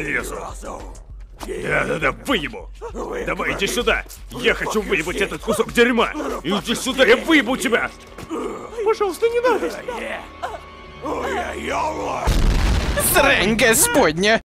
Лизу. Да-да-да, выебу. Давай иди сюда. Я хочу выебать этот кусок дерьма. Иди сюда, я выебу тебя. Пожалуйста, не надо. Срань господня!